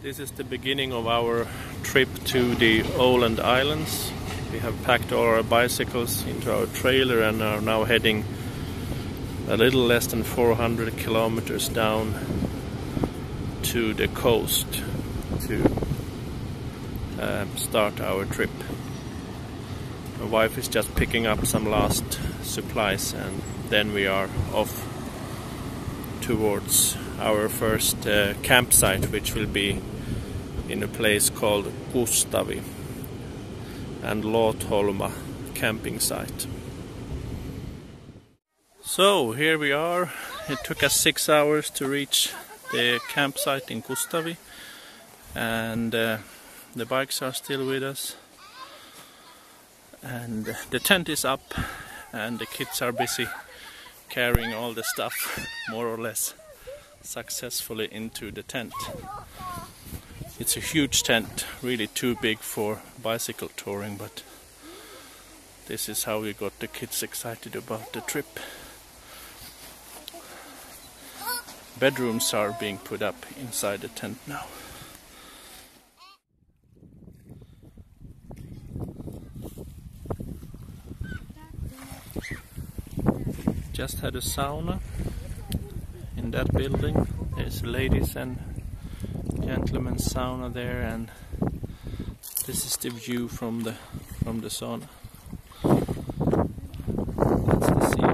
This is the beginning of our trip to the Åland Islands. We have packed all our bicycles into our trailer and are now heading a little less than 400 kilometers down to the coast to um, start our trip. My wife is just picking up some last supplies and then we are off towards our first uh, campsite which will be in a place called Kustavi and Lootholma camping site. So here we are. It took us six hours to reach the campsite in Kustavi and uh, the bikes are still with us and the tent is up and the kids are busy carrying all the stuff more or less successfully into the tent. It's a huge tent, really too big for bicycle touring, but this is how we got the kids excited about the trip. Bedrooms are being put up inside the tent now. Just had a sauna in that building. There's ladies and gentlemen's sauna there and this is the view from the from the sauna. That's the sea.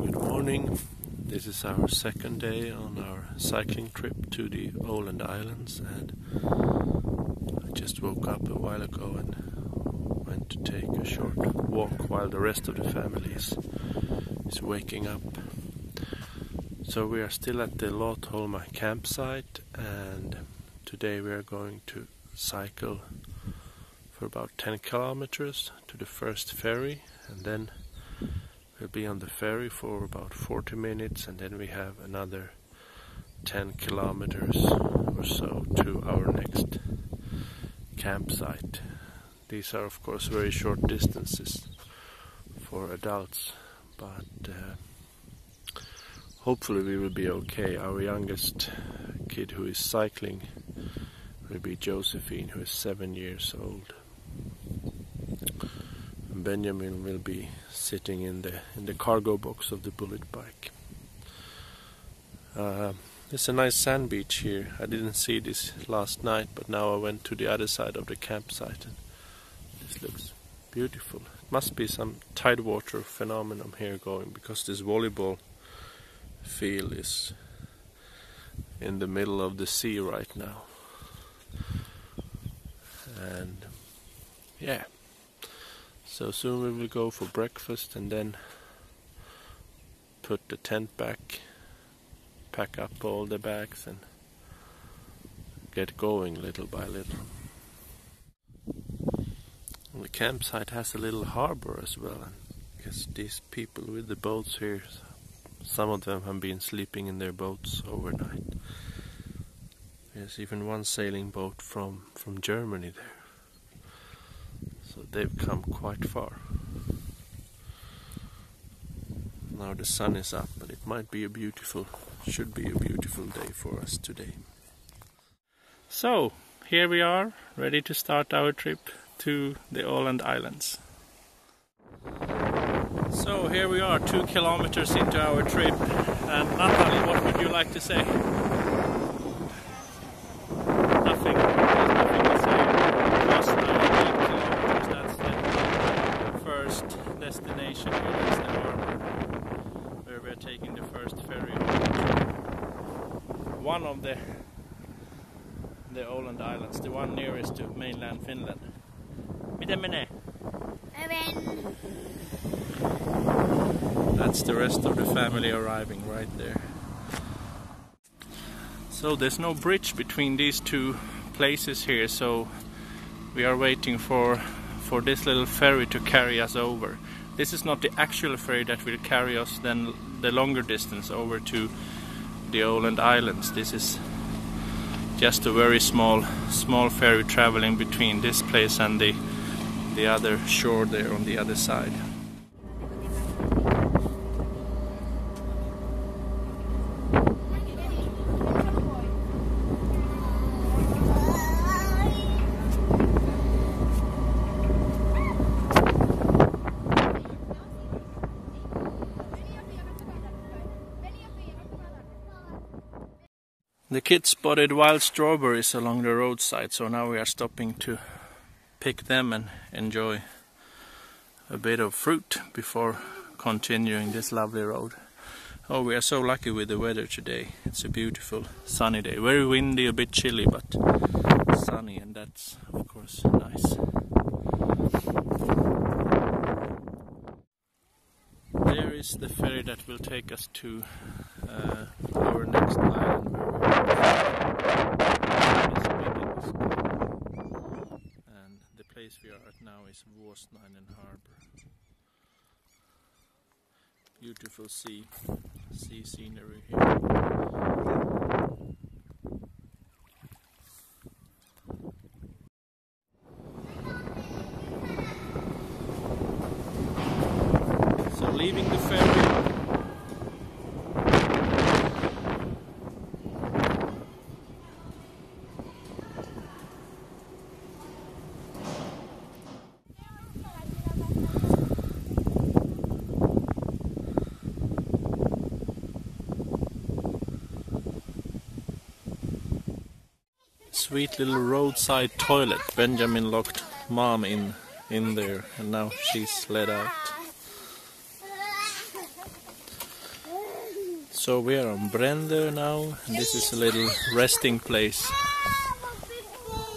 Good morning. This is our second day on our cycling trip to the Åland Islands and I just woke up a while ago and went to take a short walk while the rest of the family is, is waking up. So we are still at the Lootholma campsite and today we are going to cycle for about 10 kilometers to the first ferry and then We'll be on the ferry for about 40 minutes and then we have another 10 kilometers or so to our next campsite. These are of course very short distances for adults but uh, hopefully we will be okay. Our youngest kid who is cycling will be Josephine who is seven years old. Benjamin will be sitting in the in the cargo box of the Bullitt bike. Uh, it's a nice sand beach here. I didn't see this last night, but now I went to the other side of the campsite and this looks beautiful. It must be some tidewater phenomenon here going because this volleyball field is in the middle of the sea right now. And yeah. So soon we will go for breakfast and then put the tent back, pack up all the bags and get going little by little. And the campsite has a little harbor as well and because these people with the boats here, some of them have been sleeping in their boats overnight. There's even one sailing boat from, from Germany there they've come quite far. Now the sun is up, but it might be a beautiful, should be a beautiful day for us today. So, here we are, ready to start our trip to the Åland Islands. So here we are, two kilometers into our trip. And Natalie, what would you like to say? One of the the Åland Islands, the one nearest to mainland Finland. That's the rest of the family arriving right there. So there's no bridge between these two places here, so we are waiting for for this little ferry to carry us over. This is not the actual ferry that will carry us then the longer distance over to the Åland Islands. This is just a very small small ferry traveling between this place and the the other shore there on the other side. The kids spotted wild strawberries along the roadside, so now we are stopping to pick them and enjoy a bit of fruit before continuing this lovely road. Oh, we are so lucky with the weather today. It's a beautiful sunny day. Very windy, a bit chilly, but sunny, and that's of course nice. There is the ferry that will take us to uh, our next island and the at now is Vuosnainen Harbor. Beautiful sea, sea scenery here. So leaving the ferry sweet little roadside toilet. Benjamin locked mom in in there and now she's let out. So we are on Brändö now and this is a little resting place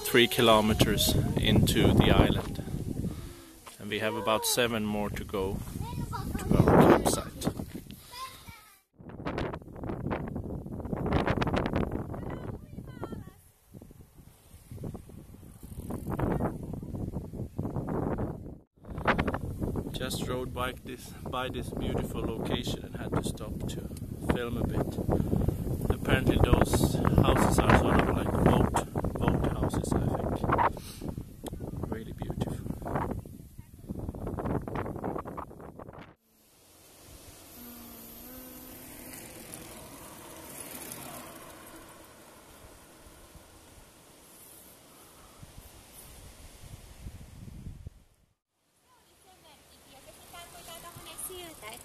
three kilometers into the island. And we have about seven more to go to our campsite. Just rode by this by this beautiful location and had to stop to film a bit. Apparently those houses are sort of like boat boat houses I think. Really beautiful.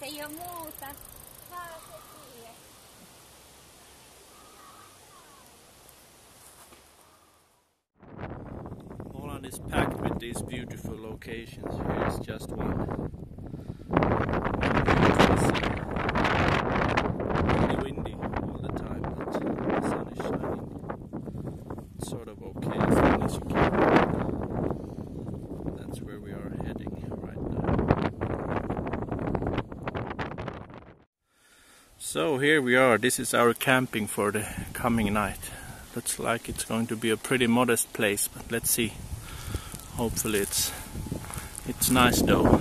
Siltä, että ei ole muuta. Saa se siihen. Åland is packed with these beautiful locations. Here is just one. Really windy all the time, but the sun is shining. It's sort of okay as long as you can. That's where we are heading right now. So here we are. This is our camping for the coming night. Looks like it's going to be a pretty modest place, but let's see. Hopefully it's it's nice though.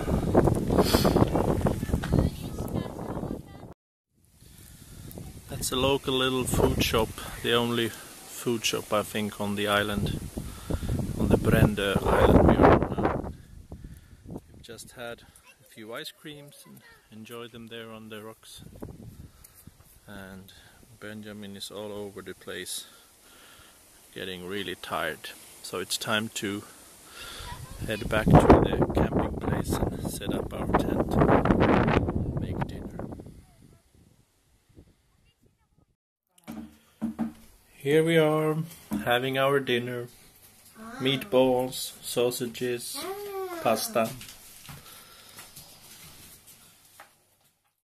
That's a local little food shop, the only food shop I think on the island, on the Brändö island we are. We've just had a few ice creams and enjoyed them there on the rocks. And Benjamin is all over the place, getting really tired. So it's time to head back to the camping place and set up our tent, make dinner. Here we are having our dinner ah. meatballs, sausages, ah. pasta.